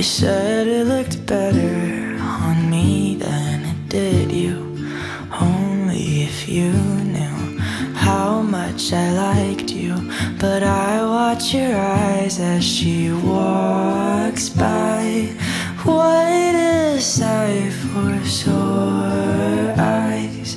You said it looked better on me than it did you. Only if you knew how much I liked you. But I watch your eyes as she walks by. What a sight for sore eyes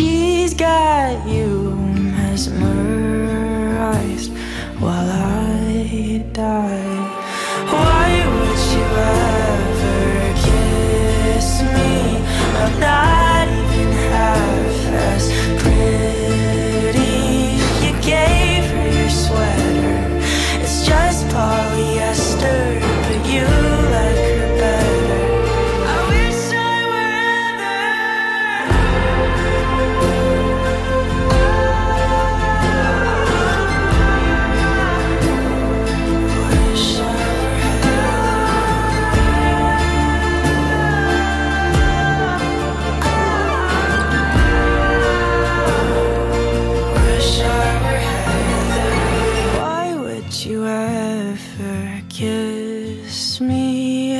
She's got you mesmerized while I die.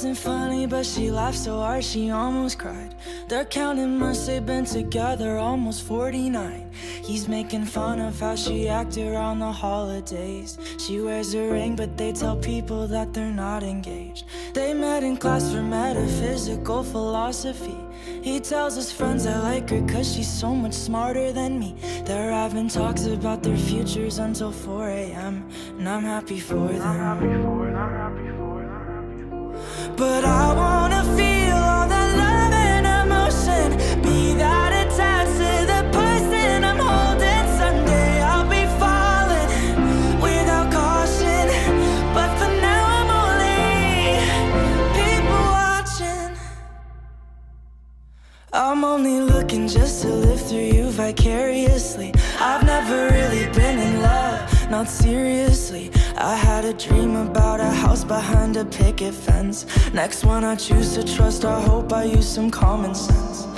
Wasn't funny, but she laughed so hard she almost cried. They're counting months they've been together, almost 49. He's making fun of how she acted around the holidays. She wears a ring, but they tell people that they're not engaged. They met in class for metaphysical philosophy. He tells his friends I like her cause she's so much smarter than me. They're having talks about their futures until 4 a.m. And I'm happy for them. But I wanna feel behind a picket fence. Next one I choose to trust, I hope I use some common sense.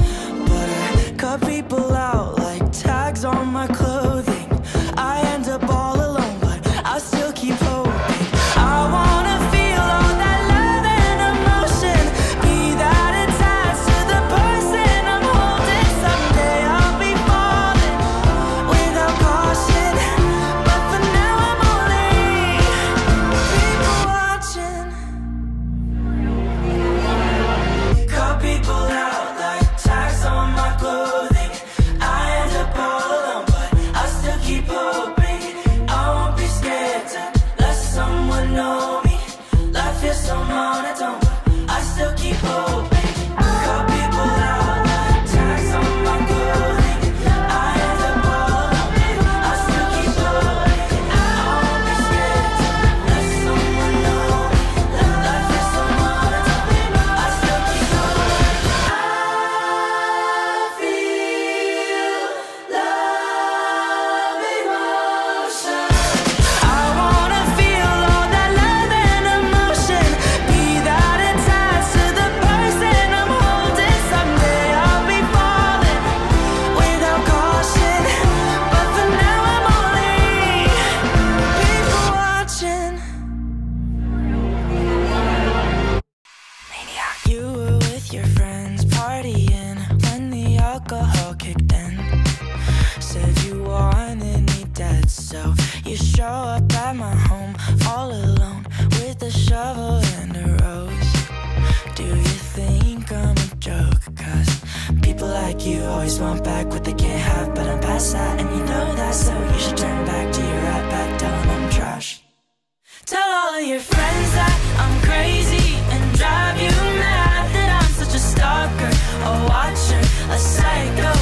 Shovel and a rose. Do you think I'm a joke? Cause people like you always want back what they can't have, but I'm past that, and you know that, so you should turn back to your right back, tell 'em I'm trash. Tell all of your friends that I'm crazy and drive you mad that I'm such a stalker, a watcher, a psychopath,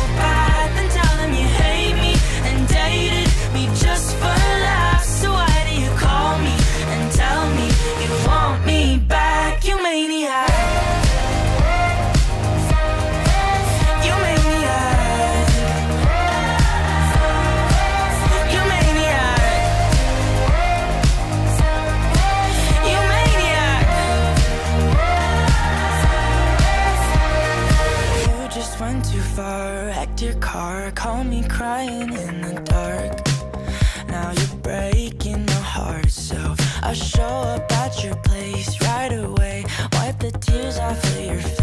wrecked your car, call me crying in the dark. Now you're breaking my heart, so I'll show up at your place right away. Wipe the tears off of your face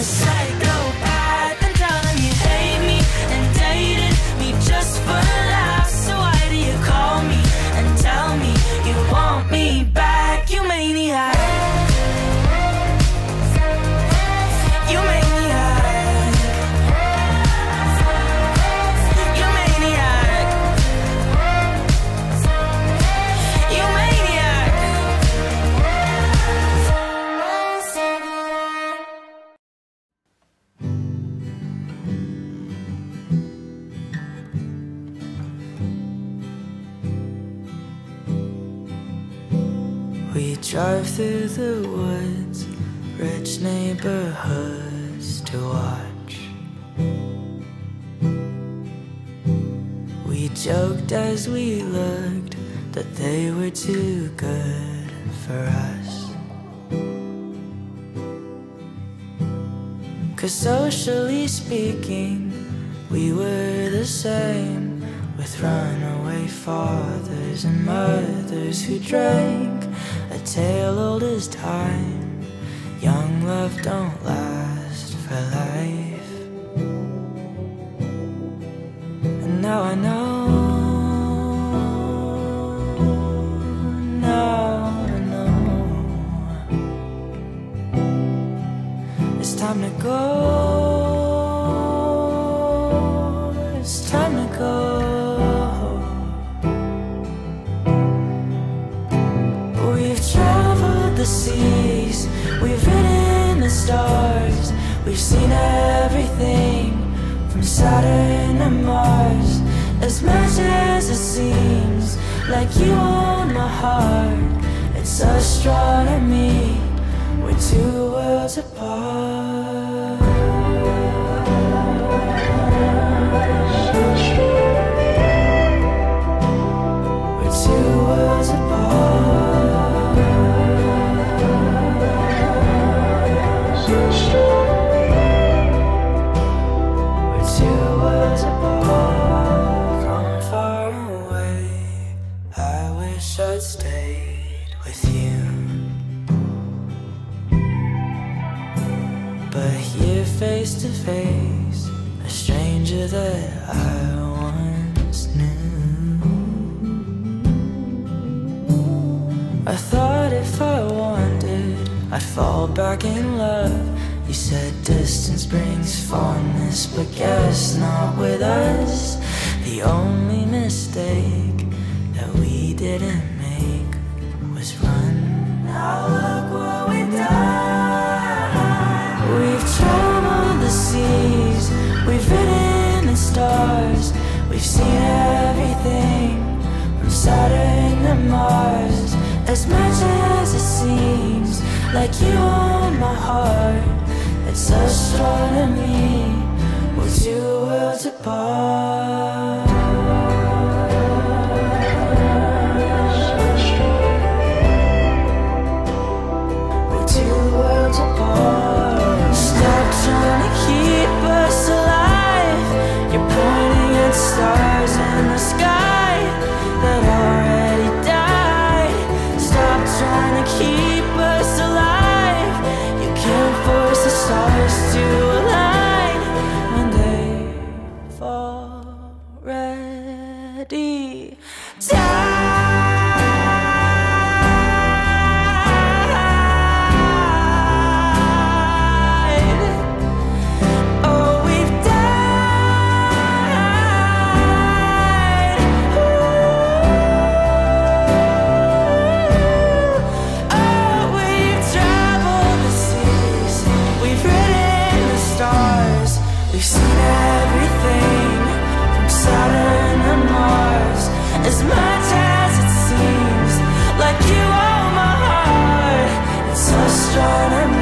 a drive through the woods, rich neighborhoods to watch. We joked as we looked that they were too good for us. Cause socially speaking, we were the same with runaway fathers and mothers who drank tale old as time. Young love don't last for life. And now I know. We've seen everything from Saturn to Mars. As much as it seems like you own my heart, it's astronomy, we're two worlds apart. That I once knew. I thought if I wanted I'd fall back in love. You said distance brings fondness, but guess not with us. The only mistake that we didn't make was run. Now look we've seen everything from Saturn to Mars. As much as it seems like you own my heart, it's astronomy. We're two worlds apart. astronomy